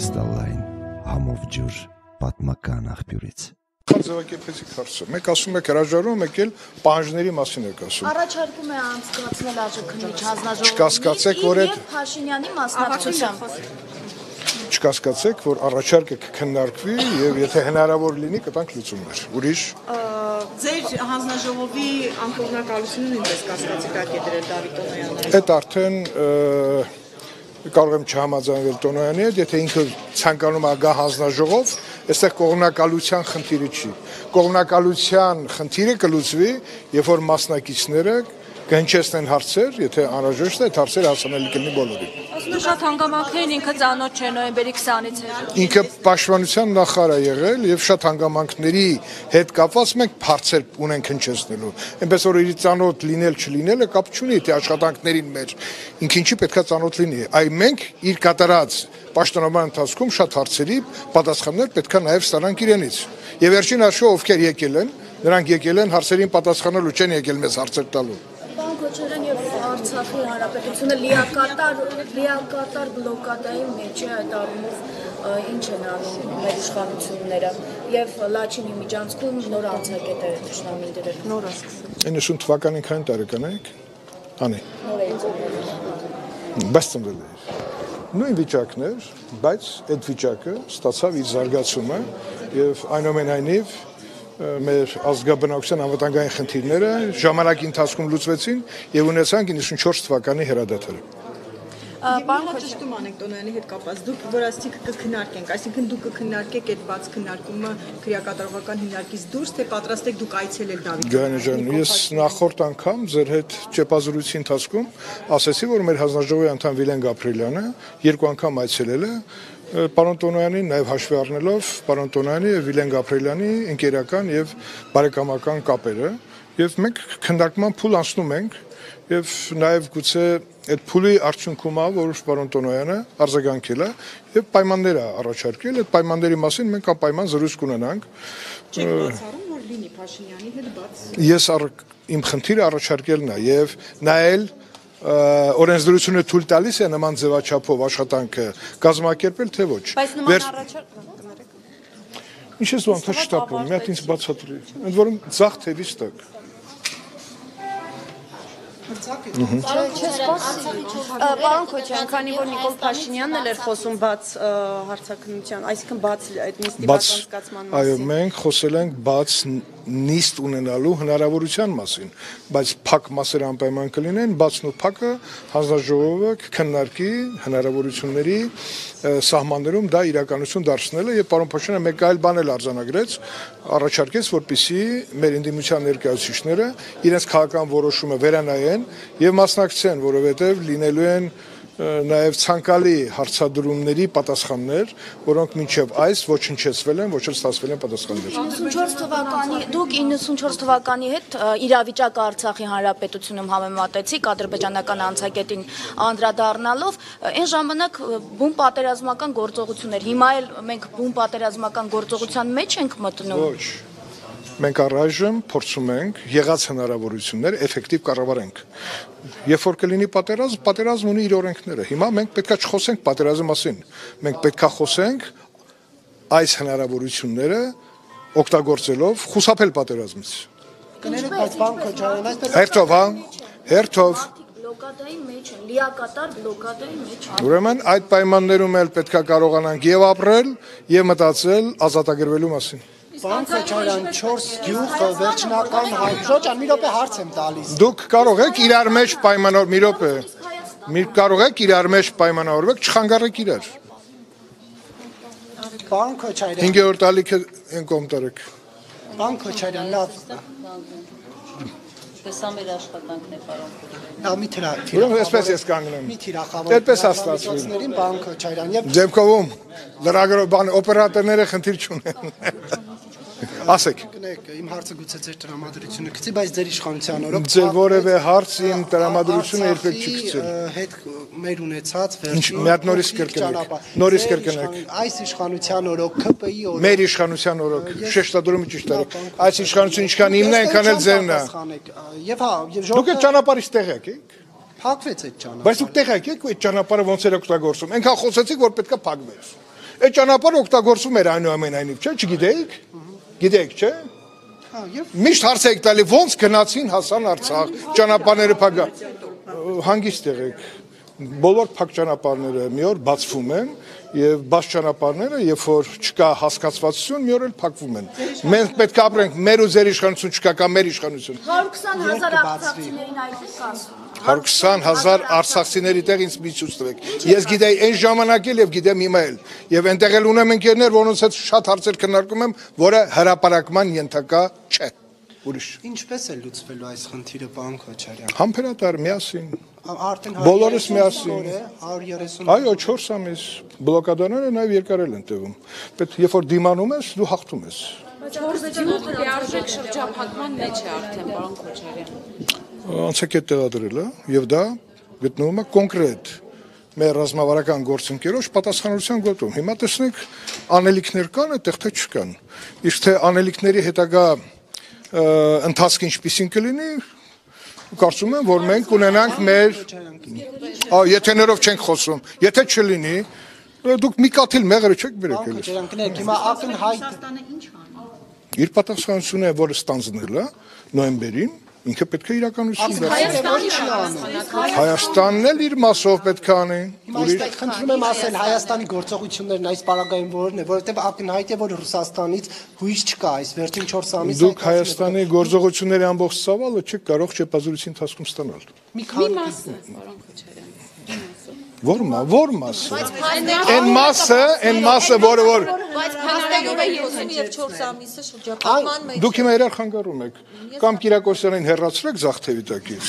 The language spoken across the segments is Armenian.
կրիստալային համով ջուր պատմական աղբյուրից։ Ձևակերպեցիք հարցը։ Մեկ ասում եք հրաժարում, մեկ էլ պահանջների մասին եք ասում։ Առաջարկում է անցկացնել ԱԺՔ-ի հանձնաժողովի Չկասկածեք, որ այդ- Փաշինյանի մասնակցությամբ։ Չկասկածեք, որ առաջարկը կքննարկվի եւ եթե հնարավոր լինի կտանք լուծումներ։ Ուրիշ Ձեր հանձնաժողովի անկողնակալությունը նույնպես կասկածի տակ է դրել Դավիթ Տոնոյանը։ այդ արդեն կարող եմ չհամաձայնվել Տոնոյանի հետ, եթե ինքը ցանկանում է գա հանձնաժողով, այստեղ կողմնակալության խնդիրը չի։ Կողմնակալության խնդիրը կլուծվի, երբ որ մասնակիցները կհնչեցնեն հարցեր, եթե անհրաժեշտ է, այդ հարցերը հասանելի կլինի բոլորին։ Ասում է շատ հանգամանքներին ինքը ծանոթ չէ նոյեմբերի 20-ից հետո։ Ինքը պաշտպանության նախարար է եղել եւ շատ հանգամանքների հետ կապված մենք բարձր ունենք հնչեցնելու։ Այնպես որ իր ծանոթ լինել չլինելը կապ չունի թե աշխատանքներին մեր ինքը ինչի պետքա ծանոթ լինի։ Այ մենք իր կատարած պաշտոնական ընթացքում շատ հարցերի պատասխաններ պետքա նաեւ ստանանք իրենից։ Եվ վերջին հաշվով ովքեր եկել են, նրանք եկել են հարցերին պատասխանելու, չեն եկել մեզ հարցեր տալու։ Քոչարյան եւ Արցախի հանրապետությունը լիակատար լիակատար բլոկադայի մեջ է այդ առումով ինչ են անում մեր իշխանությունները եւ Լաչինի միջանցքում նոր անցակետ է ճշտամին դրել։ Նոր 90 թվականին քանի տարեկան եք։ Անի։ Բայց ծնվել է։ Նույն վիճակն էր, բայց այդ վիճակը ստացավ իր զարգացումը եւ այնուամենայնիվ ը, մեր ազգաբնակության անվտանգային խնդիրները ժամանակի ընթացքում լուծվեցին եւ ունեցանք 94 թվականի հրադադարը։ Պարոն անեք Տոնոյանի հետ կապված։ Դուք որ ասցիք կքննարկենք, այսինքն դուք կքննարկեք այդ բաց քննարկումը քրեակատարողական հիմնարկից դուրս, թե պատրաստ եք դուք այցելել Դավիթ Գայանե ջան, ես նախորդ անգամ ձեր հետ ճեպազրույցի ընթացքում ասացի, որ մեր հանձնաժողովի անդամ Վիլեն Գաբրիելյանը երկու անգամ այցելել է պարոն Տոնոյանին նաև հաշվի առնելով պարոն Տոնոյանի եւ Վիլեն Գաբրիելյանի ընկերական եւ բարեկամական կապերը եւ մենք քննարկման փուլ անցնում ենք եւ նաեւ գուցե այդ փուլի արդյունքում ա որ պարոն Տոնոյանը արձագանքել է եւ պայմաններ է առաջարկել այդ պայմանների մասին մենք անպայման զրույց կունենանք Չեք բացառում, որ լինի Փաշինյանի հետ բաց ես իմ խնդիրը առաջարկելն է եւ նայել ը, օրենսդրությունը թույլ տալիս է նման ձևաչափով աշխատանքը կազմակերպել թե ոչ։ Բայց նման առաջարկ Ինչ ես անդա շտապում, մի հատ ինձ բացատրի։ Ընդ որում ցախ թևից տակ։ Պարոն Քոչյան, քանի որ Նիկոլ Փաշինյանն էլ էր խոսում բաց հարցակնության, այսինքն բաց այդ նիստի Բաց բաց անցկացման այո, մասին։ մենք խոսել ենք բաց նիստ ունենալու հնարավորության մասին, բայց փակ մասերը անպայման կլինեն, բացն ու փակը հանձնաժողովը կքննարկի հնարավորությունների սահմաններում դա իրականություն դարձնելը եւ պարոն Փաշինյանը մեկ այլ բան էլ արձանագրեց, առաջարկեց, որպիսի մեր ինդիմության ներկայացուցիչները իրենց քաղաքական որոշումը վերանայեն եւ մասնակցեն, որովհետեւ լինելու են նաև ցանկալի հարցադրումների պատասխաններ, որոնք մինչև այս ոչնչեցվել են, ոչ էլ ստացվել են պատասխաններ։ 94 թվականի դուք 94 թվականի հետ իրավիճակը Արցախի հանրապետությունում համեմատեցիք ադրբեջանական անցակետին անդրադառնալով այն ժամանակ բուն պատերազմական գործողություն էր հիմա էլ մենք բուն պատերազմական գործողության մեջ ենք մտնում Ոչ։ Մենք առայժմ փորձում ենք եղած հնարավորություններ էֆեկտիվ կառավարենք։ Երբ որ կլինի պատերազմ, պատերազմ ունի իր օրենքները։ Հիմա մենք պետքա չխոսենք պատերազմի մասին։ Մենք պետքա խոսենք այս հնարավորությունները օգտագործելով խուսափել պատերազմից։ Կներեք, բայց բան Քոչարյան, այսպես Հերթով, հա։ Հերթով։ բլոկադայի մեջ են լիակատար բլոկադայի մեջ են Ուրեմն այդ պայմաններում էլ պետքա կարողանանք եւ ապրել եւ մտածել ազատագրվելու մասին։ բան Քոչարյան 4 գյուղ վերջնական հայ։ Շոջան, մի րոպե հարց եմ տալիս։ Դուք կարող եք իրար մեջ պայմանավոր մի րոպե։ Մի կարող եք իրար մեջ պայմանավորվեք, չխանգարեք իրար։ Բան Քոչարյան, 5-րդ ալիքը են կողմ տարեք։ բան Քոչարյան, լավ, Տեսա մեր աշխատանքն է, պարոն Քոչարյան։ լավ մի թրա։ Ուրեմն այսպես ես կանգնեմ։ Մի թիրախավոր։ Այդպես է լրատվամիջոցներին բան Քոչարյան եւ Ձևկովում լրագրող բան օպերատորները խնդիր չունեն։ Ասեք։ իմ հարցը գուցե ձեր տրամադրությունը գցի, բայց ձեր իշխանության օրոք Ձեր որևէ հարց իմ տրամադրությունը երբեք չի գցել։ հետ մեր ունեցած վերջին մի հատ նորից կրկնեք, նորից կրկնեք։ Այս իշխանության օրոք ՔՊԻ օրոք Մեր իշխանության օրոք շեշտադրումը ճիշտ է։ Այս իշխանությունը ինչքան իմն է, այնքան էլ ձերն է։ Եվ հա, եւ Դուք այդ ժողովուրդը ճանապարհից տեղյակ եք։ փակվեց այդ ճանապարհը։ Բայց դուք տեղյակ եք, այդ ճանապարհը ոնց էր օգտագործում։ Այնքան խոսեցիք, որ պետքա փակվեր։ Այդ ճանապարհը օգտագործում էր այնուամենայնիվ, չէ՞, չգիտեիք։ Գիտեք, չէ՞։ Հա, եւ Միշտ հարց եք տալի ո՞նց գնացին հասան Արցախ, ճանապարհները փակա։ Հանգիստ եղեք։ Բոլոր փակ ճանապարհները մի օր բացվում են եւ բաց ճանապարհները, երբ որ չկա հասկացվածություն, մի օր էլ փակվում են։ Մենք պետք է ապրենք մեր ու ձեր իշխանություն չկա կամ մեր իշխանություն։ 120 հազար արցախցիներին այդպես կասում։ 120 հազար արցախցիների տեղ ինձ մի ցույց տվեք։ Ես գիտեի այն ժամանակ էլ եւ գիտեմ հիմա էլ։ Եվ այնտեղ էլ ունեմ ընկերներ, որոնց հետ շատ հարցեր քննարկում եմ, որը հրաապարակման ենթակա չէ։ Ուրիշ։ ինչպես է լուծվելու այս խնդիրը, պարոն Քոչարյան։ Համբերատար միասին։ Արդեն Բոլորս 130 միասին։ օր է, 130 Այո, 4 ամիս բլոկադաները նաև երկարել են տևում։ Պետք երբ որ դիմանում ես, դու հաղթում ես։ Լիարժեք շրջափակման մեջ է արդեն, պարոն Քոչարյան։ Անցակետ տեղադրելը եւ դա գտնվում է կոնկրետ մեր ռազմավարական գործընկերոջ պատասխանատվության գոտում։ Հիմա տեսնենք անելիքներ կան այդտեղ թե չկան։ Իսկ թե անելիքների հետագա ընթացքը ինչպեսին կլինի, կարծում եմ, որ մենք ունենանք մեր Ա, եթե ներով չենք խոսում, եթե չլինի, դուք մի կաթիլ մեղրը չեք բերեք էլի։ գնացեք, հիմա ակնհայտ Իր պատասխանությունը, որը ստանձնել է նոյեմբերին, ինքը պետք է իրականություն դարձնի։ Հայաստանն էլ իր մասով պետք է անի։ այստեղ խնդրում եմ ասել Հայաստանի գործողություններն այս պարագայում որն է, որովհետև ակնհայտ է, որ Ռուսաստանից հույս չկա այս վերջին 4 ամիս։ Դուք Հայաստանի գործողությունների ամբողջ ծավալը չեք կարող չեպազորության ընթացքում ստանալ։ մի քանի Պարոն Քոչարյան։ Ո՞ր մա, ո՞ր մասը։ Այն մասը, այն մասը, որը որ Բայց փաստերով է 30 եւ 4 ամիսը շրջափակման մեջ։ դուք հիմա իրար խանգարում եք։ Կամ Կիրակոսյանին հերացրեք զախթեվի տակից։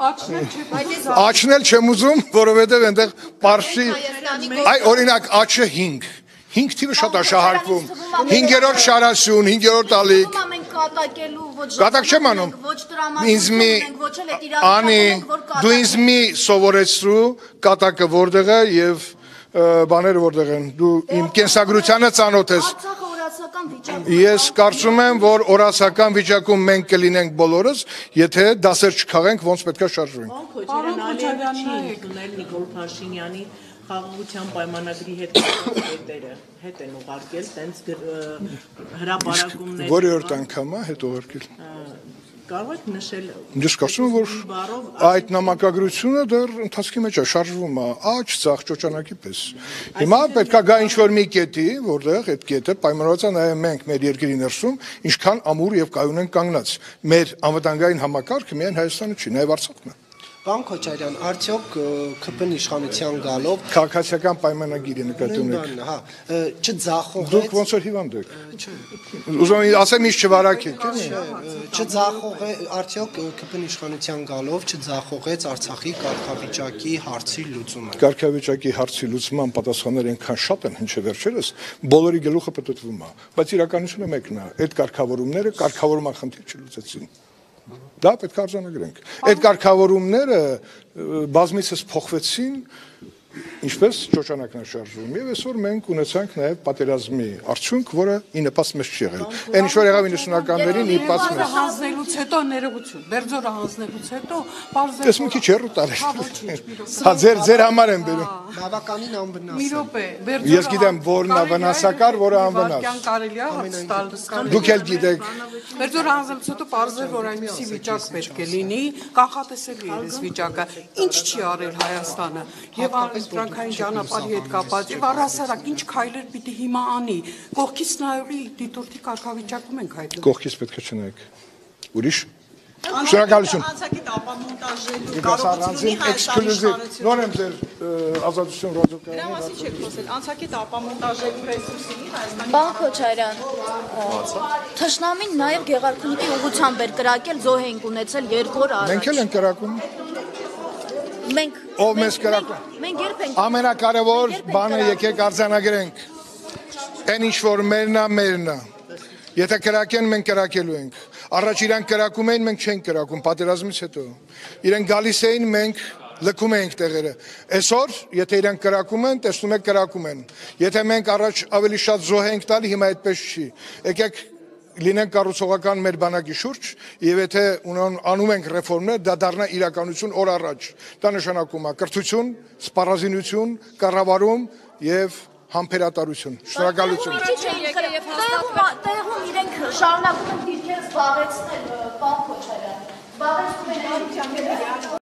Աչնել չեմ ուզում, որովհետև այնտեղ Պարշի այ օրինակ աչը 5 5 թիվը շատ է շահարկվում։ 5-րդ շարասյուն, 5-րդ ալիք։ Կատակ չեմ անում։ Ինձ մի ոչ էլ այդ անի դու ինձ մի սովորեցրու կատակը որտեղ է եւ բաները որտեղ են։ Դու իմ կենսագրությանը ծանոթ ես։ Ես կարծում եմ, որ օրասական վիճակում մենք կլինենք բոլորս, եթե դասեր չքաղենք, ոնց պետքա շարժվենք։ Քոչարյան Ալիևը չի ընդունել Նիկոլ Փաշինյանի խաղաղության պայմանագրի հետ կապված կետերը հետ են ուղարկել տենց հրապարակումներ Որի օրտ անգամ է հետ ուղարկել։ կարող եք նշել Ես կարծում եմ, որ այդ նամակագրությունը դեռ ընթացքի մեջ է, շարժվում է, աճ ցախ ճոճանակի պես։ Հիմա պետքա գա ինչ-որ մի կետի, որտեղ այդ կետը պայմանավորված է նաև մենք մեր երկրի ներսում, ինչքան ամուր եւ կայուն են կանգնած։ Մեր անվտանգային համակարգը միայն Հայաստանը չի, նաև Արցախն է։ Պարոն Քոչարյան, արդյոք ԿՊ-ն իշխանության գալով Քաղաքացիական պայմանագիրը նկատի ունեք։ հա, չձախողեց Դուք ոնց որ հիվանդ եք։ Ուզում եմ ասեմ, ինչ չվարակեք, էլի։ չձախողե արդյոք ԿՊ-ն իշխանության գալով չձախողեց Արցախի կարգավիճակի հարցի լուծումը։ Կարգավիճակի հարցի լուծման պատասխանները այնքան շատ են, հնչե վերջերս, բոլորի գլուխը պատտվում է, բայց իրականությունը մեկն է։ Այդ կարգավորումները կարգավորման խնդիր չլուծեցին։ Դա պետք է արձանագրենք։ Այդ կարգավորումները բազմիցս փոխվեցին ինչպես ճոճանակն է շարժվում եւ այսօր մենք ունեցանք նաեւ պատերազմի արդյունք, որը ի նպաստ մեզ չի եղել։ Այն ինչ որ եղավ 90-ականներին ի նպաստ մեզ։ հանձնելուց հետո ներողություն, Բերձորը հանձնելուց հետո բարձր Ես մի քիչ հեռու տարել։ Հա ձեր ձեր համար եմ բերում։ Բավականին անվնաս Մի րոպե, Ես գիտեմ, որն է վնասակար, որը անվնաս։ Վարկյան կարելի է հստալ։ Դուք էլ գիտեք, Բերձորը հանձնելուց հետո բարձր որ այնպեսի վիճակ պետք է լինի, կանխատեսելի է այս վիճակը։ Ինչ չի արել Հայաստանը եւ առանցքային ճանապարհի հետ կապած եւ առհասարակ ինչ քայլեր պիտի հիմա անի։ Կողքից նայողի դիտորդի կարգավիճակում ենք հայտնվում։ կողքից պետք է չնայեք։ Ուրիշ Շնորհակալություն։ Անցակիտ ապամոնտաժելու Դուք կարողություն ունի առանձին Հայաստանի էքսկլյուզիվ նոր եմ ձեր ազատություն ռադիոկայանի Դրա մասին չեք խոսել։ Անցակիտ ապամոնտաժելու ռեսուրսի ունի Հայաստանի Պարոն Քոչարյան, Թշնամին նաև Գեղարքունիքի ուղությամբ էր կրակել զոհ ենք ունեցել երկու օր առաջ։ Մենք էլ ենք կրակում։ Մենք Ով մեզ կրակում։ մենք- երբ ենք Ամենակարևոր ենք բանը եկեք արձանագրենք։ Այն ինչ որ մերն է, մերն է։ Եթե կրակեն, մենք կրակելու ենք։ Առաջ իրանք կրակում էին, մենք չենք կրակում պատերազմից հետո։ Իրենք գալիս էին, մենք լքում էինք տեղերը։ Այսօր, եթե իրանք կրակում են, տեսնում եք կրակում են։ Եթե մենք առաջ ավելի շատ զոհ ենք տալի, հիմա այդպես չի։ Եկեք լինենք կառուցողական մեր բանակի շուրջ եւ եթե ունեն անում ենք ռեֆորմներ դա դառնա իրականություն օր առաջ. Դա նշանակում է կրթություն, սպառազինություն, կառավարում եւ Համբերատարություն։ Շնորհակալություն։ Տեղում իրենք շարունակում են դիրքեր զբաղեցնել, պարոն Քոչարյան։ Զբաղեցնում են